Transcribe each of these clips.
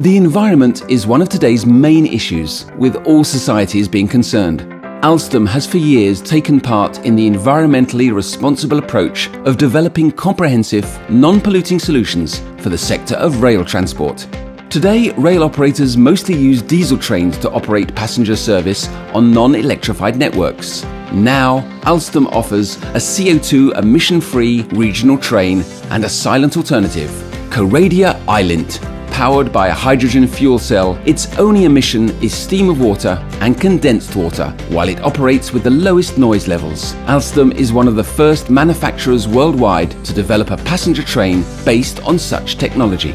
The environment is one of today's main issues, with all societies being concerned. Alstom has for years taken part in the environmentally responsible approach of developing comprehensive, non-polluting solutions for the sector of rail transport. Today, rail operators mostly use diesel trains to operate passenger service on non-electrified networks. Now, Alstom offers a CO2 emission-free regional train and a silent alternative, Coradia iLint, powered by a hydrogen fuel cell, its only emission is steam of water and condensed water, while it operates with the lowest noise levels. Alstom is one of the first manufacturers worldwide to develop a passenger train based on such technology.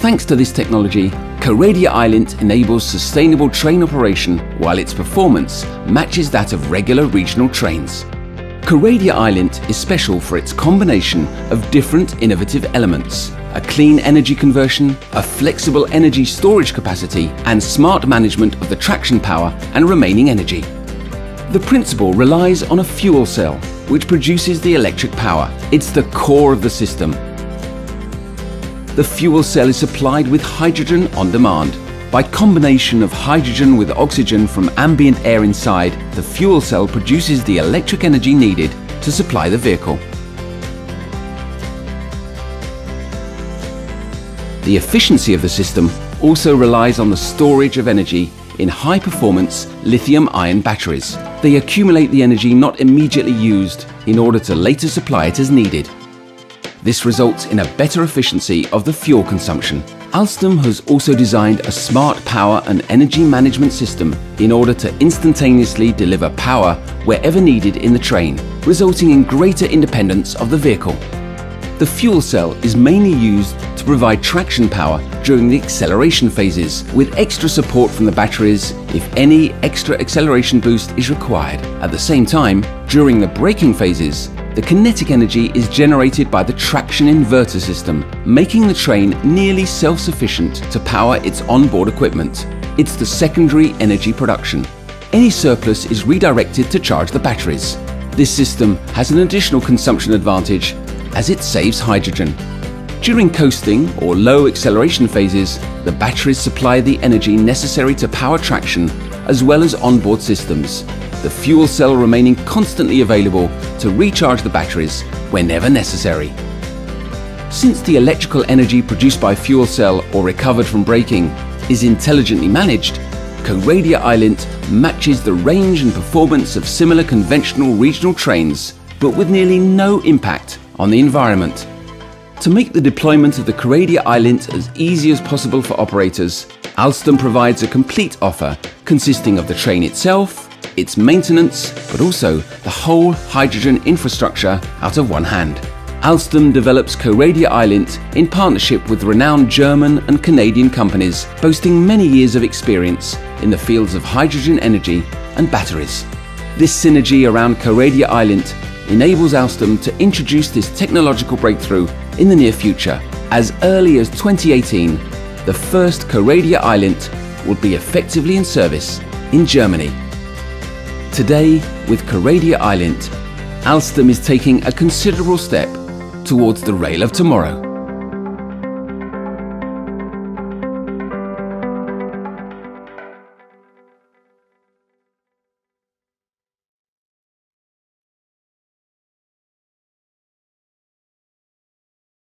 Thanks to this technology, Coradia iLint enables sustainable train operation while its performance matches that of regular regional trains. Coradia iLint is special for its combination of different innovative elements a clean energy conversion, a flexible energy storage capacity, and smart management of the traction power and remaining energy. The principle relies on a fuel cell, which produces the electric power. It's the core of the system. The fuel cell is supplied with hydrogen on demand. By combination of hydrogen with oxygen from ambient air inside, the fuel cell produces the electric energy needed to supply the vehicle. The efficiency of the system also relies on the storage of energy in high-performance lithium-ion batteries. They accumulate the energy not immediately used in order to later supply it as needed. This results in a better efficiency of the fuel consumption. Alstom has also designed a smart power and energy management system in order to instantaneously deliver power wherever needed in the train, resulting in greater independence of the vehicle. The fuel cell is mainly used to provide traction power during the acceleration phases, with extra support from the batteries if any extra acceleration boost is required. At the same time, during the braking phases, the kinetic energy is generated by the traction inverter system, making the train nearly self-sufficient to power its onboard equipment. It's the secondary energy production. Any surplus is redirected to charge the batteries. This system has an additional consumption advantage as it saves hydrogen. During coasting or low acceleration phases, the batteries supply the energy necessary to power traction as well as onboard systems, the fuel cell remaining constantly available to recharge the batteries whenever necessary. Since the electrical energy produced by fuel cell or recovered from braking is intelligently managed, Coradia iLint matches the range and performance of similar conventional regional trains, but with nearly no impact on the environment. To make the deployment of the Coradia iLint as easy as possible for operators, Alstom provides a complete offer consisting of the train itself, its maintenance, but also the whole hydrogen infrastructure out of one hand. Alstom develops Coradia iLint in partnership with renowned German and Canadian companies boasting many years of experience in the fields of hydrogen energy and batteries. This synergy around Coradia iLint enables Alstom to introduce this technological breakthrough in the near future. As early as 2018, the first Coradia iLint will be effectively in service in Germany. Today, with Coradia iLint, Alstom is taking a considerable step towards the rail of tomorrow.